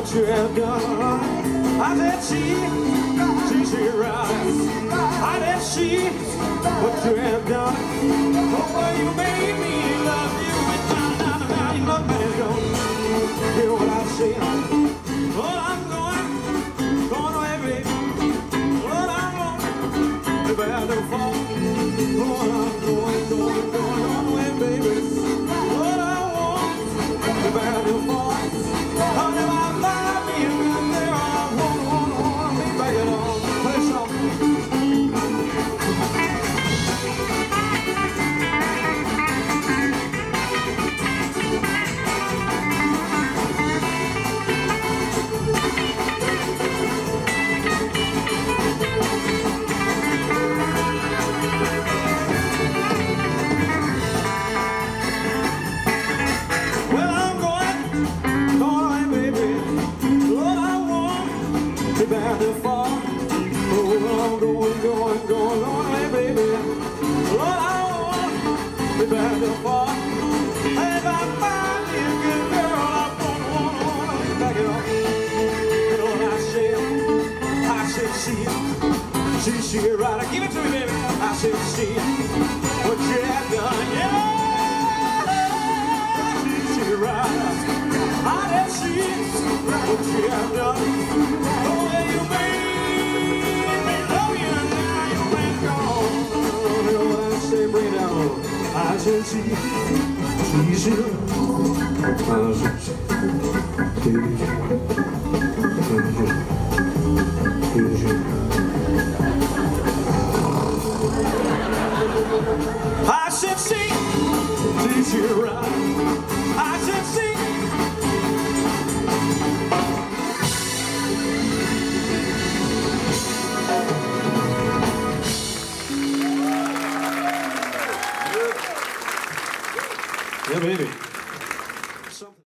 What you have done. I said, see, see, see, right. I see what you have done. Oh, well, you made me love you. And now, now, now, you love me, don't hear what I say. Oh, I'm going, going away, baby. Oh, I'm going to bear the fall. Oh, going, want to bear the fall. Oh, I'm going, going, going away, baby. Lord, I wanna, wanna back it up. I said? I said, see it. See, see right. Give it to me, baby. I said, see. What you have done, yeah. I said, see, see, see. I said, Yeah, baby.